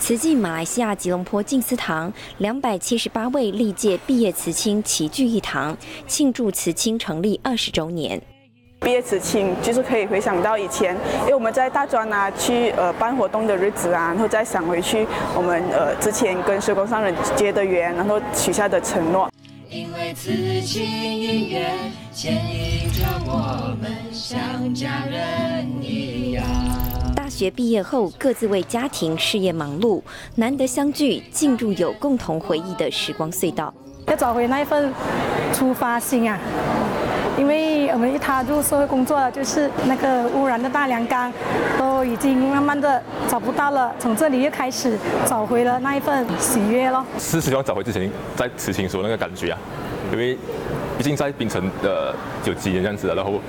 慈济马来西亚吉隆坡静思堂两百七十八位历届毕业慈青齐聚一堂，庆祝慈青成立二十周年。毕业慈青就是可以回想到以前，因为我们在大专啊去呃办活动的日子啊，然后再想回去我们呃之前跟施工商人结的缘，然后许下的承诺。因为慈青音乐牵引着我们像家学毕业后各自为家庭事业忙碌，难得相聚，进入有共同回忆的时光隧道，要找回那一份出发心啊！因为我们一踏入社会工作了，就是那个污染的大梁缸，都已经慢慢的找不到了。从这里又开始找回了那一份喜悦咯。是希望找回之前在慈青所那个感觉啊，因为毕竟在槟城呃有几年这样子了，然后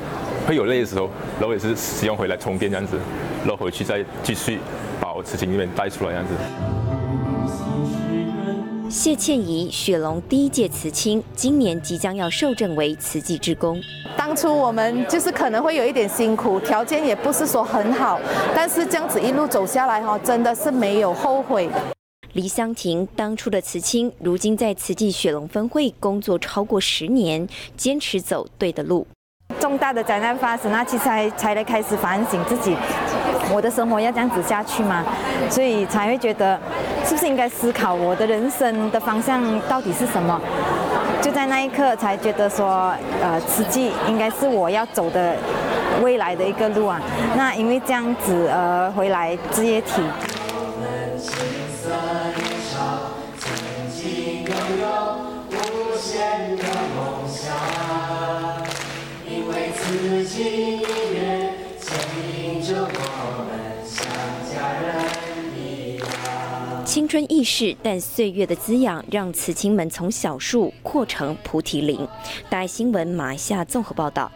会有累的时候，然后也是使用回来充电这样子，然后回去再继续把我慈青那边带出来这样子。谢倩怡，雪龙第一届慈青，今年即将要受证为慈济志工。当初我们就是可能会有一点辛苦，条件也不是说很好，但是这样子一路走下来哈，真的是没有后悔。黎香婷，当初的慈青，如今在慈济雪龙分会工作超过十年，坚持走对的路。重大的灾难发生，那其实才才来开始反省自己，我的生活要这样子下去吗？所以才会觉得，是不是应该思考我的人生的方向到底是什么？就在那一刻才觉得说，呃，实际应该是我要走的未来的一个路啊。那因为这样子而回来置业体。青春易逝，但岁月的滋养让慈青们从小树扩成菩提林。大新闻马下综合报道。